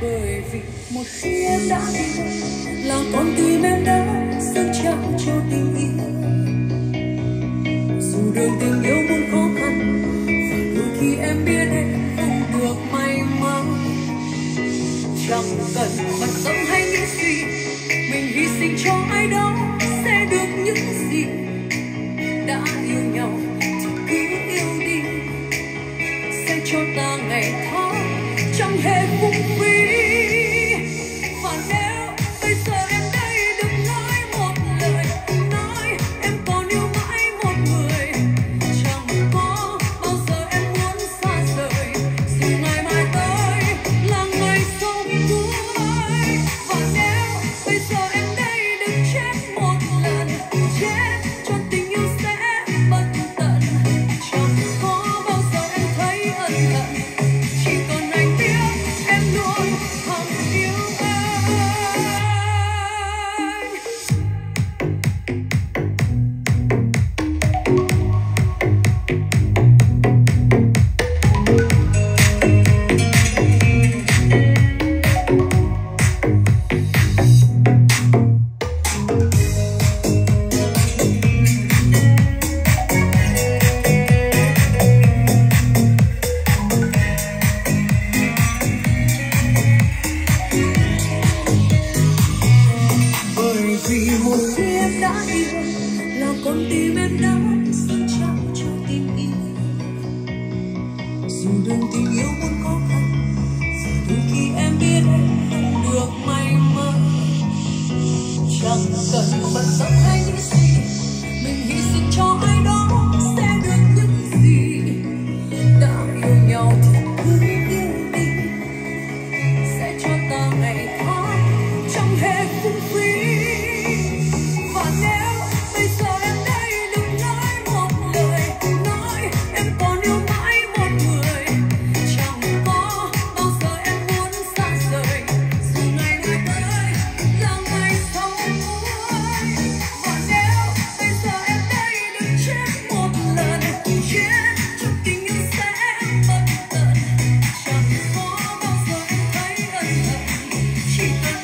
bởi vì một khi em đã yêu là con tim em đã dâng trao cho tình yêu. Dù đường tình yêu muốn khó khăn, và đôi khi em biết em không được may mắn. Chẳng cần bận tâm hay những gì, mình hy sinh cho ai đó sẽ được những gì đã yêu nhau. Thì cứ yêu đi, sẽ cho ta ngày tháng khi em đã yêu. Là con tim em đã dâng trao cho tình yêu. Dù đường tình yêu muốn khó khăn và đôi khi em biết em không được may mắn. Chẳng cần